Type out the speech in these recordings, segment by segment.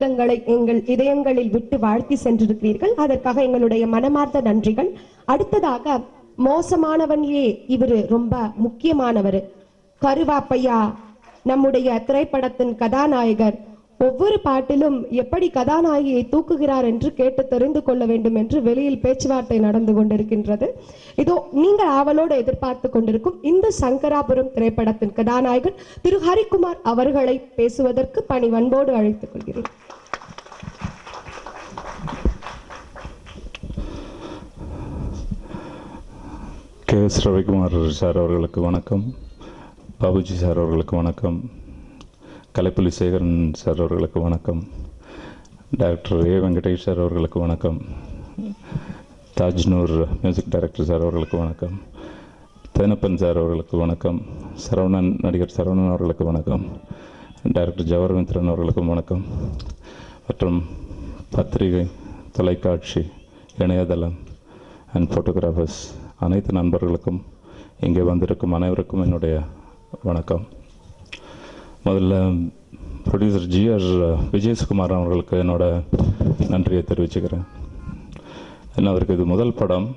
இதயங்களை எங்கள் இதயங்களில் விட்டு வாழ்த்தி சென்றிருக்கிறீர்கள். அதற்காக எங்களுடைய மனமார்ந்த நன்றிகள். அடுத்ததாக மோசமானவன்லயே இவரு ரொம்ப முக்கியமானவர். கருவாப்பையா நம்முடைய திரைப்படத்தின் கதாநாயகர் ஒவ்வொரு பாட்டிலும் எப்படி கதாநாயகியை தூக்குகிறார் என்று கேட்டு தெரிந்து கொள்ள வேண்டும் என்று வெளியில் பேச்சுவார்த்தை நடந்து கொண்டிருக்கின்றது. இதோ நீங்கள் ஆவலோடு எதிர்பார்த்து கொண்டிருக்கும் இந்த சங்கராபுரம் திரைப்படத்தின் கதாநாயகன் திரு. ஹரிக்குமார் அவர்களை பேசுவதற்கு பணிவன்போடு அழைத்துக் கொள்கிறேன். கே. எஸ் ரவிக்குமார் சார் அவர்களுக்கு வணக்கம். பாபுஜி சார் அவர்களுக்கு வணக்கம். கலைப்புலி சேகரன் சார் அவர்களுக்கு வணக்கம். Doctor A. வெங்கடேஷ் சார் அவர்களுக்கு வணக்கம். தாஜ்னூர் மியூசிக் டைரக்டர் சார் அவர்களுக்கு வணக்கம். தேனப்பன் சார் அவர்களுக்கு வணக்கம். சரவணன் நடிகர் சரவணன் அவர்களுக்கு வணக்கம். டைரக்டர் ஜவஹர்மித்ரன் அவர்களுக்கும் வணக்கம். மற்றும் பத்திரிகை தொலைக்காட்சி இணையதளம் அண்ட் ஃபோட்டோகிராஃபர்ஸ் அனைத்து நண்பர்களுக்கும் இங்கே வந்திருக்கும் அனைவருக்கும் என்னுடைய வணக்கம். முதல்ல ப்ரொடியூசர் ஜிஆர் விஜயசுகுமார் அவர்களுக்கு என்னோட நன்றியை தெரிவிச்சுக்கிறேன். ஏன்னா அவருக்கு இது முதல் படம்.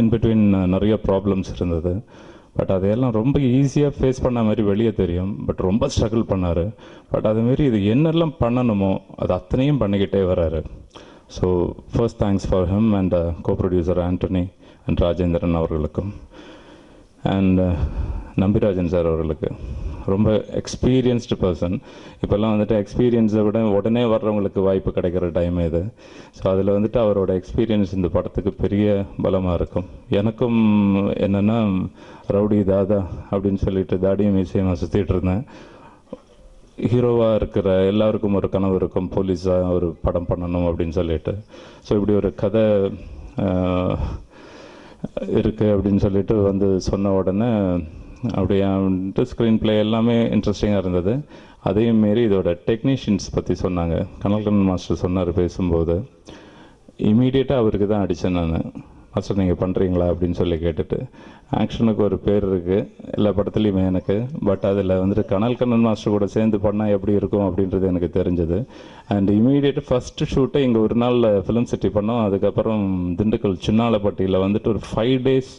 இன் பிட்வீன் நிறைய ப்ராப்ளம்ஸ் இருந்தது. பட் அதையெல்லாம் ரொம்ப ஈஸியாக ஃபேஸ் பண்ண மாதிரி வெளியே தெரியும். பட் ரொம்ப ஸ்ட்ரகிள் பண்ணார். பட் அதுமாரி இது என்னெல்லாம் பண்ணணுமோ அது அத்தனையும் பண்ணிக்கிட்டே வராரு. So first thanks for and and co producer Anthony and Rajendran அவர்களுக்கும். அண்ட் நம்பிராஜன் சார் அவர்களுக்கு. ரொம்ப எக்ஸ்பீரியன்ஸ்டு பர்சன் இப்போல்லாம் வந்துட்டு எக்ஸ்பீரியன்ஸை விட உடனே வர்றவங்களுக்கு வாய்ப்பு கிடைக்கிற டைம் இது. ஸோ அதில் வந்துட்டு அவரோட எக்ஸ்பீரியன்ஸ் இந்த படத்துக்கு பெரிய பலமாக இருக்கும். எனக்கும் என்னென்னா ரவுடி தாதா அப்படின்னு சொல்லிட்டு தாடியும் மீசையும் சுற்றிட்டு இருந்தேன். ஹீரோவாக இருக்கிற எல்லாருக்கும் ஒரு கனவு இருக்கும். போலீஸாக ஒரு படம் பண்ணணும் அப்படின்னு சொல்லிட்டு. ஸோ இப்படி ஒரு கதை இருக்குது அப்படின்னு சொல்லிட்டு வந்து சொன்ன உடனே அப்படியே வந்துட்டு ஸ்க்ரீன் பிளே எல்லாமே இன்ட்ரெஸ்டிங்காக இருந்தது. அதையும் மாரி இதோட டெக்னீஷியன்ஸ் பற்றி சொன்னாங்க. கனல்கண்ணன் மாஸ்டர் சொன்னார் பேசும்போது. இமீடியட்டாக அவருக்கு தான் அடித்தேன் நான். மாஸ்டர் நீங்கள் பண்ணுறீங்களா அப்படின்னு சொல்லி கேட்டுட்டு ஆக்ஷனுக்கு ஒரு பேர் இருக்குது எல்லா படத்துலையுமே எனக்கு. பட் அதில் வந்துட்டு கனல் கண்ணன் மாஸ்டர் கூட சேர்ந்து பண்ணால் எப்படி இருக்கும் அப்படின்றது எனக்கு தெரிஞ்சது. அண்ட் இமீடியட் ஃபஸ்ட்டு ஷூட்டை இங்கே ஒரு நாள் ஃபிலிம் சிட்டி பண்ணோம். அதுக்கப்புறம் திண்டுக்கல் சின்னாலப்பட்டியில் வந்துட்டு ஒரு ஃபைவ் டேஸ்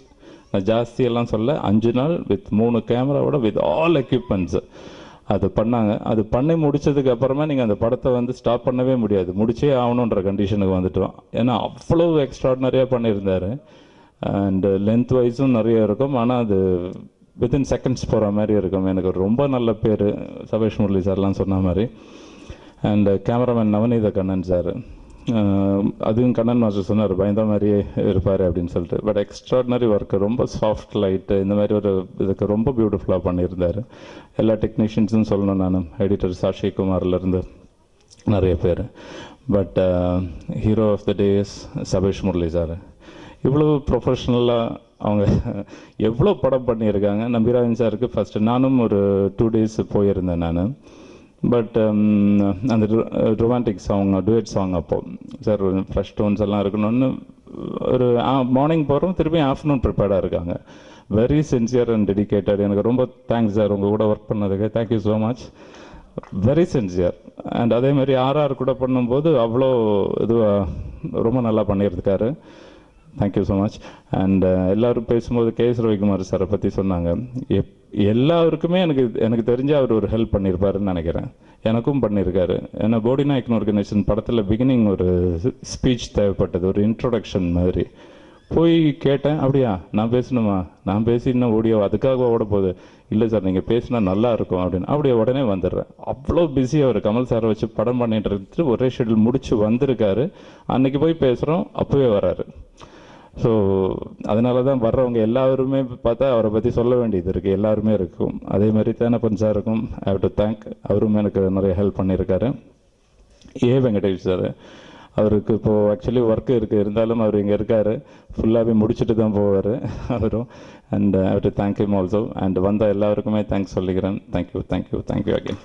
நான் ஜாஸ்தியெல்லாம் சொல்ல அஞ்சு நாள் வித் மூணு கேமராவோட வித் ஆல் எக்யூப்மெண்ட்ஸ் அது பண்ணாங்க. அது பண்ணி முடித்ததுக்கு அப்புறமா நீங்கள் அந்த படத்தை வந்து ஸ்டாப் பண்ணவே முடியாது. முடிச்சே ஆகணுன்ற கண்டிஷனுக்கு வந்துட்டோம். ஏன்னா அவ்வளோ எக்ஸ்ட்ராடினரியாக பண்ணியிருந்தாரு. அண்ட் லென்த் வைஸும் நிறைய இருக்கும். ஆனால் அது வித்தின் செகண்ட்ஸ் போகிற மாதிரி இருக்கும். எனக்கு ரொம்ப நல்ல பேர். சபேஷ் முரளி சார்லாம் சொன்ன மாதிரி. And cameraman Navaneetha Kannan sir. அதுவும் கண்ணன் மாஸ்டர் சொன்னார் பயந்த மாதிரியே இருப்பார் அப்படின்னு சொல்லிட்டு. பட் எக்ஸ்ட்ராடினரி ஒர்க்கு ரொம்ப சாஃப்ட் லைட்டு இந்த மாதிரி ஒரு இதுக்கு ரொம்ப பியூட்டிஃபுல்லாக பண்ணியிருந்தார். எல்லா டெக்னீஷியன்ஸும் சொல்லணும் நான். எடிட்டர் சாஷி குமார்லேருந்து நிறைய பேர். But hero of the days Sabesh Murali sir இவ்வளோ ப்ரொஃபஷ்னலாக அவங்க எவ்வளோ படம் பண்ணியிருக்காங்க. நம்பிராஜன் சாருக்கு ஃபஸ்ட்டு நானும் ஒரு டூ டேஸ் போயிருந்தேன் நான். பட் um, அந்த ரொமான்டிக் சாங் டுவெட் சாங் அப்போ. சார் ஃப்ரெஷ் டோன்ஸ் எல்லாம் இருக்கணும்னு ஒரு மார்னிங் போகிறோம் திருப்பி ஆஃப்டர்நூன் ப்ரிப்பேர்டாக இருக்காங்க. வெரி சின்சியர் அண்ட் டெடிக்கேட்டட் எனக்கு ரொம்ப தேங்க்ஸ் சார் உங்கள் கூட ஒர்க் பண்ணதுக்கு. Thank you so much very sincere and அதே மாதிரி ஆர்ஆர் கூட பண்ணும்போது அவ்வளோ இதுவாக ரொம்ப நல்லா பண்ணியிருக்காரு. தேங்க்யூ ஸோ மச் அண்ட் எல்லோரும் பேசும்போது கேஎஸ் ரவிக்குமார் சாரை பற்றி சொன்னாங்க. எப் எல்லாருக்குமே எனக்கு எனக்கு தெரிஞ்ச அவர் ஒரு ஹெல்ப் பண்ணியிருப்பாருன்னு நினைக்கிறேன். எனக்கும் பண்ணியிருக்காரு ஏன்னா போடி நாயக்கன் ஆர்கனைசேஷன் படத்தில் பிகினிங் ஒரு ஸ்பீச் தேவைப்பட்டது ஒரு இன்ட்ரொடக்ஷன் மாதிரி. போய் கேட்டேன் அப்படியா நான் பேசணுமா? நான் பேசி இன்னும் ஓடியோ அதுக்காக ஓட போகுது? இல்லை சார் நீங்கள் பேசினா நல்லா இருக்கும் அப்படின்னு. அப்படியே உடனே வந்துடுறேன். அவ்வளோ பிஸி அவர். கமல் சாரை வச்சு படம் பண்ணிட்டு இருந்துட்டு ஒரே ஷெடியூல் முடிச்சு வந்திருக்காரு. அன்னைக்கு போய் பேசுகிறோம் அப்போவே வராரு. ஸோ அதனால தான் வர்றவங்க எல்லாருமே பார்த்தா அவரை பற்றி சொல்ல வேண்டியது இருக்குது எல்லாருமே இருக்கும். அதே மாதிரி தேனப்பன் சாருக்கும் ஐ ஹவ் டு தேங்க் அவரும் எனக்கு நிறைய ஹெல்ப் பண்ணியிருக்காரு. ஏ. வெங்கடேஷ் சார் அவருக்கு இப்போது ஆக்சுவலி ஒர்க்கு இருக்குது இருந்தாலும் அவர் இங்கே இருக்கார். ஃபுல்லாகவே முடிச்சுட்டு தான் போவார் அவரும். And I have to thank him also and வந்த எல்லாருக்குமே தேங்க்ஸ் சொல்லிக்கிறேன். Thank you thank you thank you again